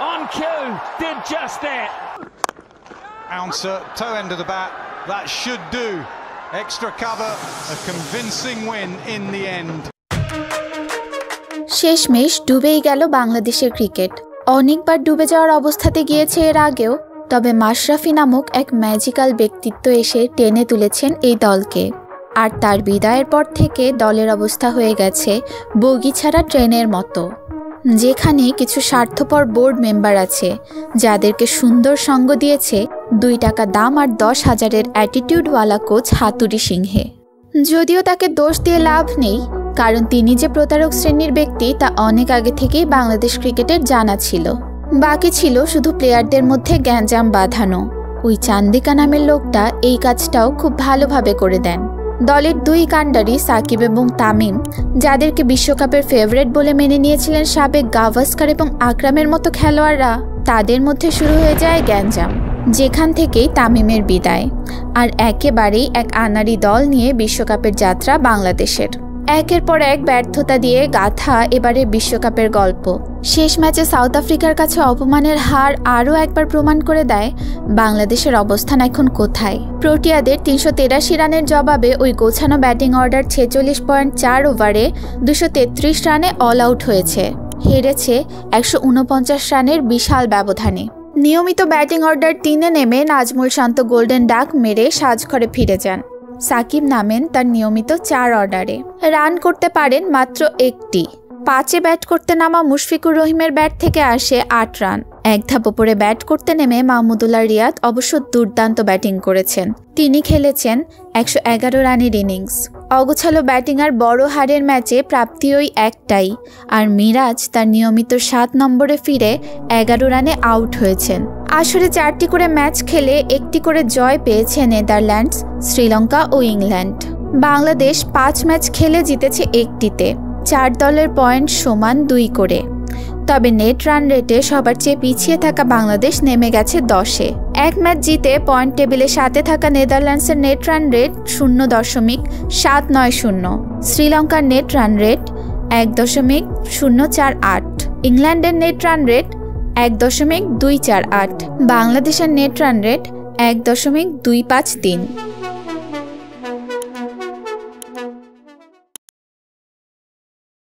on cue, did just that. Ouncer, toe end of the bat, that should do. Extra cover, a convincing win in the end. শেষমেশ ডুবেই গেল বাংলাদেশের cricket অনেকবার ডুবে যাওয়ার অবস্থাতে গিয়েছে এর আগেও তবে মাশরাফি নামক এক ম্যাজিক্যাল ব্যক্তিত্ব এসে টেনে তুলেছেন এই দলকে আর তার বিদায়ের পর থেকে দলের অবস্থা হয়ে গেছে বগি ছাড়া ট্রেনের মতো যেখানে কিছু স্বার্থপর বোর্ড মেম্বার আছে, যাদেরকে সুন্দর সঙ্গ দিয়েছে দুই টাকা দাম আর দশ হাজারের অ্যাটিটিউডওয়ালা কোচ হাতুড়ি সিংহে। যদিও তাকে দোষ দিয়ে লাভ নেই, কারণ তিনি যে প্রতারক শ্রেণির ব্যক্তি তা অনেক আগে থেকেই বাংলাদেশ ক্রিকেটের জানা ছিল। বাকি ছিল শুধু প্লেয়ারদের মধ্যে গ্যাঞ্জাম বাঁধানো। ওই চান্দিকা নামের লোকটা এই কাজটাও খুব ভালোভাবে করে দেন। দলের দুই কাণ্ডারি সাকিব এবং তামিম, যাদেরকে বিশ্বকাপের ফেভারেট বলে মেনে নিয়েছিলেন সাবেক গাভাস্কার এবং আকরামের মতো খেলোয়াড়রা, তাদের মধ্যে শুরু হয়ে যায় গ্যাঞ্জাম, যেখান থেকেই তামিমের বিদায়। আর একেবারেই এক আনারি দল নিয়ে বিশ্বকাপের যাত্রা বাংলাদেশের। একের পর এক ব্যর্থতা দিয়ে গাথা এবারে বিশ্বকাপের গল্প। শেষ ম্যাচে সাউথ আফ্রিকার কাছে অপমানের হার আরও একবার প্রমাণ করে দেয় বাংলাদেশের অবস্থান এখন কোথায়। প্রোটিয়াদের তিনশো তেরাশি রানের জবাবে ওই গোছানো ব্যাটিং অর্ডার ছেচল্লিশ পয়েন্ট চার ওভারে দুশো তেত্রিশ রানে অল আউট হয়েছে। হেরেছে একশো উনপঞ্চাশ রানের বিশাল ব্যবধানে। নিয়মিত ব্যাটিং অর্ডার তিনে নেমে নাজমুল শান্ত গোল্ডেন ডাক মেরে সাজঘরে ফিরে যান। সাকিব নামেন তার নিয়মিত চার অর্ডারে। রান করতে পারেন মাত্র একটি। পাঁচে ব্যাট করতে নামা মুশফিকুর রহিমের ব্যাট থেকে আসে আট রান। এক ধাপ ওপরে ব্যাট করতে নেমে মাহমুদুল্লাহ রিয়াদ অবশ্য দুর্দান্ত ব্যাটিং করেছেন। তিনি খেলেছেন একশো এগারো রানের ইনিংস। অগোছালো ব্যাটিং আর বড় হারের ম্যাচে প্রাপ্তি ওই একটাই, আর মিরাজ তার নিয়মিত সাত নম্বরে ফিরে এগারো রানে আউট হয়েছেন। আসরে চারটি করে ম্যাচ খেলে একটি করে জয় পেয়েছে নেদারল্যান্ডস। শ্রীলঙ্কা ও ইংল্যান্ড। বাংলাদেশ পাঁচ ম্যাচ খেলে জিতেছে একটিতে। চার দলের পয়েন্ট সমান দুই করে। তবে নেট রান রেটে সবার চেয়ে পিছিয়ে থাকা বাংলাদেশ নেমে গেছে দশে। এক ম্যাচ জিতে পয়েন্ট টেবিলে সাথে থাকা নেদারল্যান্ডসের নেট রান রেট শূন্য দশমিক সাত নয় শূন্য। শ্রীলঙ্কার নেট রান রেট এক দশমিক শূন্য চার আট। ইংল্যান্ডের নেট রান রেট এক দশমিক দুই চার আট। বাংলাদেশের নেট রান রেট এক দশমিক দুই পাঁচ তিন।